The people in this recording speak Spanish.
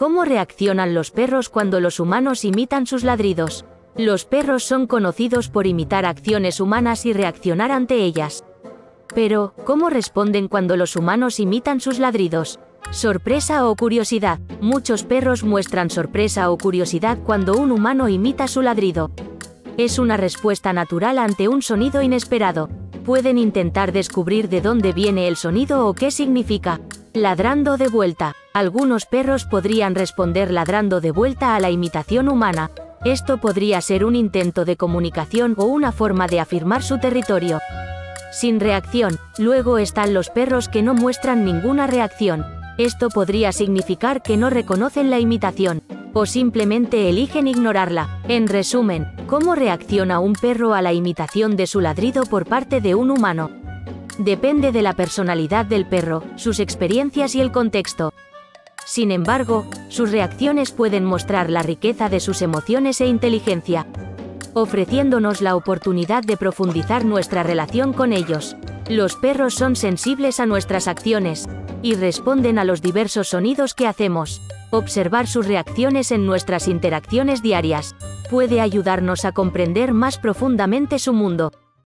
¿Cómo reaccionan los perros cuando los humanos imitan sus ladridos? Los perros son conocidos por imitar acciones humanas y reaccionar ante ellas. Pero, ¿cómo responden cuando los humanos imitan sus ladridos? Sorpresa o curiosidad. Muchos perros muestran sorpresa o curiosidad cuando un humano imita su ladrido. Es una respuesta natural ante un sonido inesperado. Pueden intentar descubrir de dónde viene el sonido o qué significa. Ladrando de vuelta. Algunos perros podrían responder ladrando de vuelta a la imitación humana. Esto podría ser un intento de comunicación o una forma de afirmar su territorio. Sin reacción, luego están los perros que no muestran ninguna reacción. Esto podría significar que no reconocen la imitación, o simplemente eligen ignorarla. En resumen, ¿cómo reacciona un perro a la imitación de su ladrido por parte de un humano? Depende de la personalidad del perro, sus experiencias y el contexto. Sin embargo, sus reacciones pueden mostrar la riqueza de sus emociones e inteligencia, ofreciéndonos la oportunidad de profundizar nuestra relación con ellos. Los perros son sensibles a nuestras acciones y responden a los diversos sonidos que hacemos. Observar sus reacciones en nuestras interacciones diarias puede ayudarnos a comprender más profundamente su mundo.